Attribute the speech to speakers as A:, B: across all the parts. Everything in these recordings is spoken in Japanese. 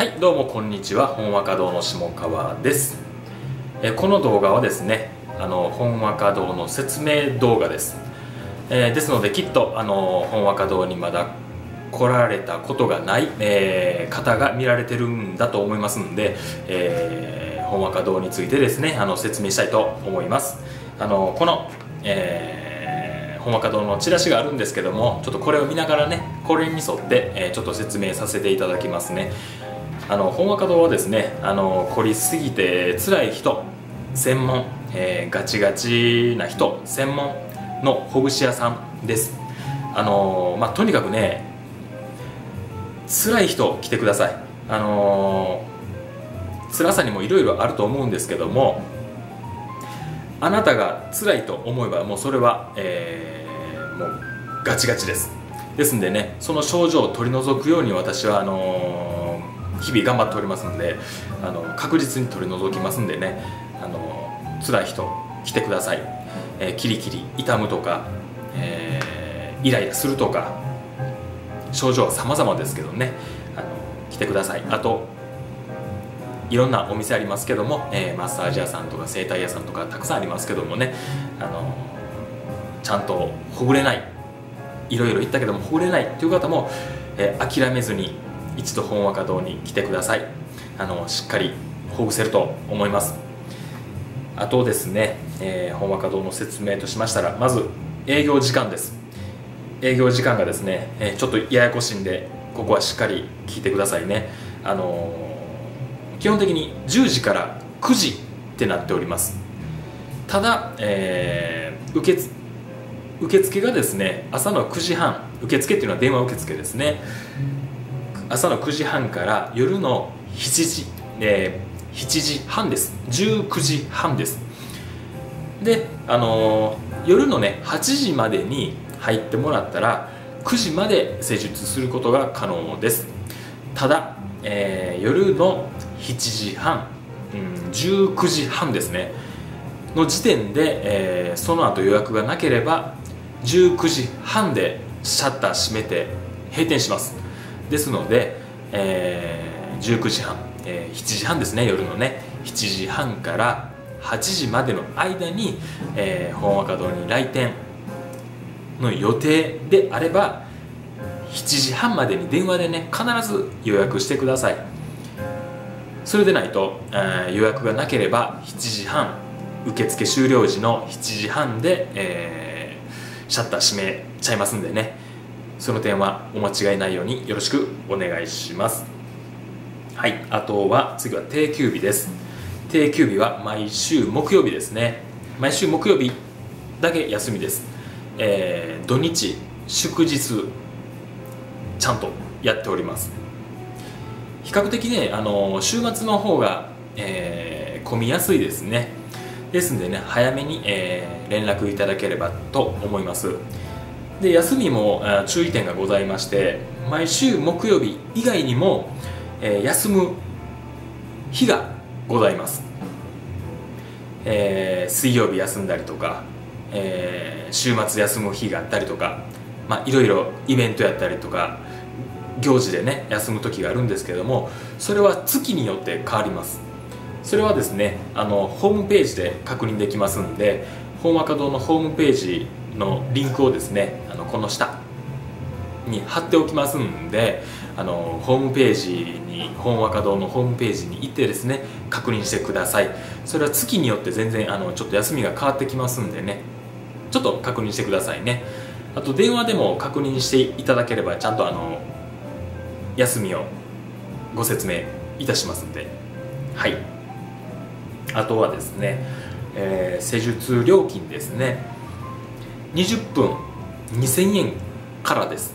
A: はいどうもこんにちは。本和華堂の下川です。えこの動画はですねあの本和華堂の説明動画です、えー、ですのできっとあの本和華堂にまだ来られたことがない、えー、方が見られてるんだと思いますんで、えー、本和華堂についてですねあの説明したいと思います。あのこの、えー、本和華堂のチラシがあるんですけどもちょっとこれを見ながらねこれに沿って、えー、ちょっと説明させていただきますね。あの本和華堂はですねあの凝りすぎて辛い人専門、えー、ガチガチな人専門のほぐし屋さんです。あのまあ、とにかくね辛い人来てください。あの辛さにもいろいろあると思うんですけどもあなたが辛いと思えばもうそれは、えー、もうガチガチです。ですんでねその症状を取り除くように私はあの日々頑張っておりますのであの確実に取り除きますんでねあの辛い人来てください、えー、キリキリ痛むとか、えー、イライラするとか症状は様々ですけどねあの来てください。あといろんなお店ありますけども、えー、マッサージ屋さんとか整体屋さんとかたくさんありますけどもねあのちゃんとほぐれない。いろいろ言ったけどもほぐれないという方も、えー、諦めずに一度本和華堂に来てください。あのしっかりほぐせると思います。あとですね、えー、本和華堂の説明としましたらまず営業時間です。営業時間がですね、え、ちょっとややこしいんでここはしっかり聞いてくださいね。あのー、基本的に10時から9時ってなっております。ただ、えー、受け受付がですね朝の9時半受付っていうのは電話受付ですね。朝の9時半から夜の7時、えー、7時半です。19時半です。であのー、夜のね8時までに入ってもらったら9時まで施術することが可能です。ただ、えー、夜の7時半、うん、19時半ですね。の時点で、えー、その後予約がなければ19時半でシャッター閉めて閉店します。ですので、えー、19時半、えー、7時半ですね夜のね。7時半から8時までの間に、えー、本若堂に来店の予定であれば7時半までに電話でね必ず予約してください。それでないと、えー、予約がなければ7時半受付終了時の7時半で、えー、シャッター閉めちゃいますんでね。その点はお間違いないようによろしくお願いします。はいあとは次は定休日です。定休日は毎週木曜日ですね。毎週木曜日だけ休みです、えー、土日祝日ちゃんとやっております。比較的ねあの週末の方が、えー、混みやすいですね。ですんでね早めに、えー、連絡いただければと思います。で休みも注意点がございまして毎週木曜日以外にも、え、休む日がございます、えー、水曜日休んだりとか、えー、週末休む日があったりとか、まあ、いろいろイベントやったりとか行事でね休む時があるんですけどもそれは月によって変わります。それはですねあのホームページで確認できますんで本和華堂のホームページのリンクをですねあのこの下に貼っておきますんであのホームページに本和華堂のホームページに行ってですね確認してください。それは月によって全然あのちょっと休みが変わってきますんでねちょっと確認してくださいね。あと電話でも確認していただければちゃんとあの休みをご説明いたしますんで。はい。あとはですね、えー、施術料金ですね。20分2000円からです。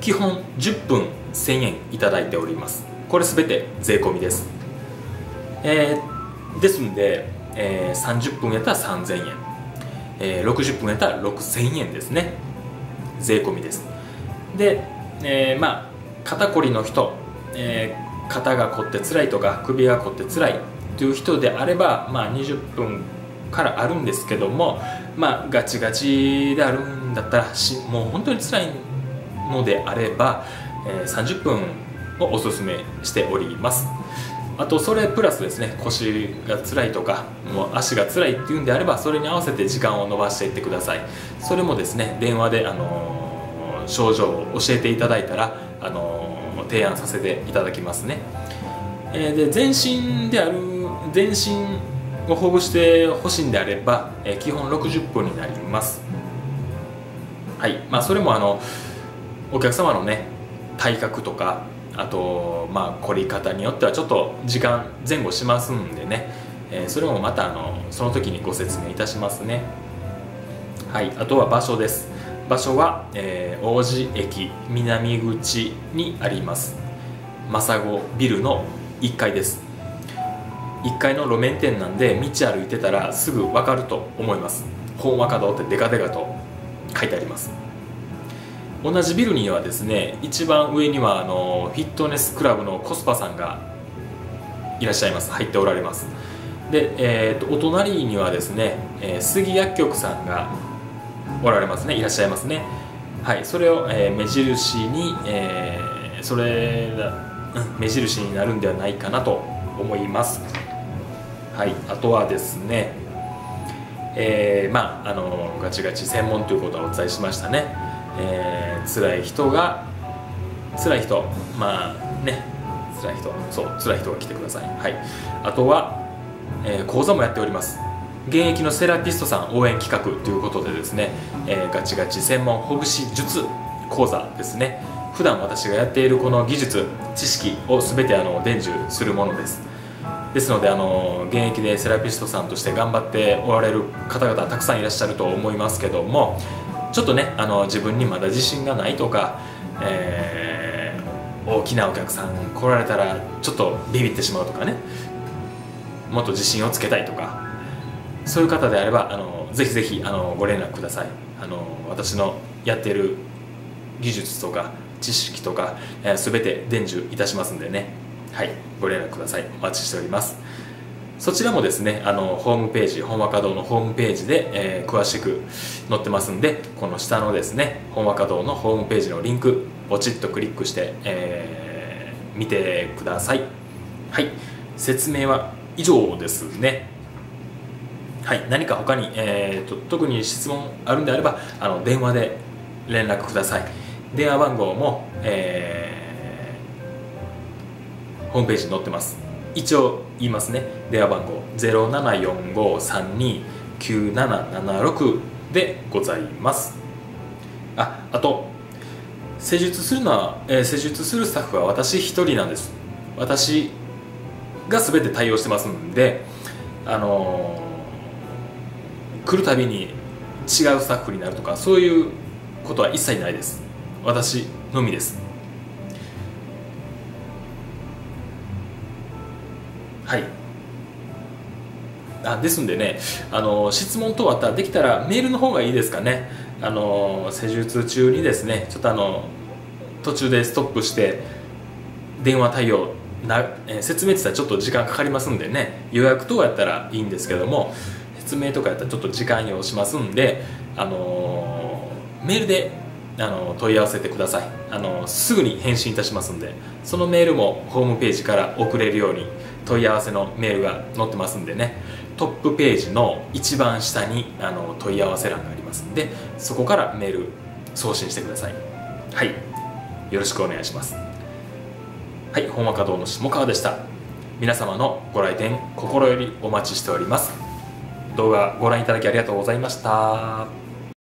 A: 基本10分1000円いただいております。これすべて税込みです、えー、ですんで、えー、30分やったら3000円、えー、60分やったら6000円ですね。税込みです。で、えー、まあ肩こりの人、えー、肩が凝って辛いとか首が凝って辛いという人であれば、まあ、20分からあるんですけどもまあガチガチであるんだったらしもう本当に辛いのであれば、えー、30分をおすすめしております。あとそれプラスですね腰が辛いとかもう足が辛いっていうんであればそれに合わせて時間を延ばしていってください。それもですね電話で、あのー、症状を教えていただいたら、あのー、提案させていただきますね、えー、で全身である全身をほぐしてほしいんであれば、え基本60分になります。はい。まあそれもあのお客様のね体格とかあとまあ凝り方によってはちょっと時間前後しますんでね、えー、それもまたあのその時にご説明いたしますね。はい。あとは場所です。場所は、えー、王子駅南口にあります。政子ビルの1階です。1階の路面店なんで道歩いてたらすぐ分かると思います。本若堂ってデカデカと書いてあります。同じビルにはですね一番上にはあのフィットネスクラブのコスパさんがいらっしゃいます。入っておられます。で、えーと、お隣にはですね、えー、杉薬局さんがおられますね。いらっしゃいますね。はいそれを、えー、目印に、えー、それが、目印になるんではないかなと思います。はいあとはですねえー、まああのガチガチ専門ということはお伝えしましたね。えー、辛い人が辛い人まあね辛い人そう辛い人が来てください。はい。あとは、えー、講座もやっております。現役のセラピストさん応援企画ということでですね、えー、ガチガチ専門ほぐし術講座ですね。普段私がやっているこの技術知識を全てあの伝授するものです。ですのであの現役でセラピストさんとして頑張っておられる方々たくさんいらっしゃると思いますけどもちょっとねあの自分にまだ自信がないとか、えー、大きなお客さん来られたらちょっとビビってしまうとかねもっと自信をつけたいとかそういう方であればあのぜひぜひあのご連絡ください。あの私のやっている技術とか知識とか、えー、全て伝授いたしますんでね。はいご連絡ください。お待ちしております。そちらもですねあのホームページ本和華堂のホームページで、えー、詳しく載ってますんでこの下のですね本和華堂のホームページのリンクポチッとクリックして、えー、見てください。はい説明は以上ですね。はい何か他に、えーと、特に質問あるんであればあの電話で連絡ください。電話番号も、えー、ホームページに載ってます。一応言いますね。電話番号0745329776でございます。ああと施術するのは、えー、施術するスタッフは私一人なんです。私が全て対応してますんであのー、来るたびに違うスタッフになるとかそういうことは一切ないです。私のみです。はい。あですんでねあの質問等あったらできたらメールの方がいいですかね。あの施術中にですねちょっとあの途中でストップして電話対応な、え説明って言ったらちょっと時間かかりますんでね予約等やったらいいんですけども説明とかやったらちょっと時間要しますんであのメールであの問い合わせてください。あのすぐに返信いたしますんでそのメールもホームページから送れるように問い合わせのメールが載ってますんでね。トップページの一番下にあの問い合わせ欄がありますんでそこからメール送信してください。はい。よろしくお願いします。はい本和華堂の下川でした。皆様のご来店心よりお待ちしております。動画ご覧いただきありがとうございました。